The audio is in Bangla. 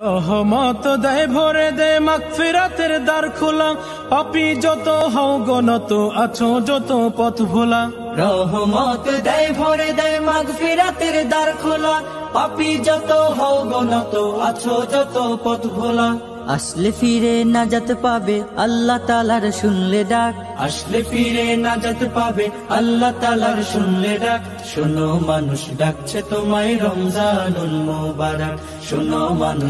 রহমত দেয় ভরে দে মাগফিরাতের দ্বার খোলা। পাপি যত হও গণত আছো যত পথ ভোলা। রহমত দেয় ভরে দেয় মাগফিরাতের দ্বার খোলা। পাপি যত হও গণত আছো যত পথ ভোলা। আসলে ফিরে নাজাত পাবে আল্লাহ তালার শুনলে ডাক। আসলে ফিরে নাজাত পাবে আল্লাহ তালার শুনলে ডাক। শোনো মানুষ ডাকছে তোমায় রমজানুল মোবারক। শোনো মানুষ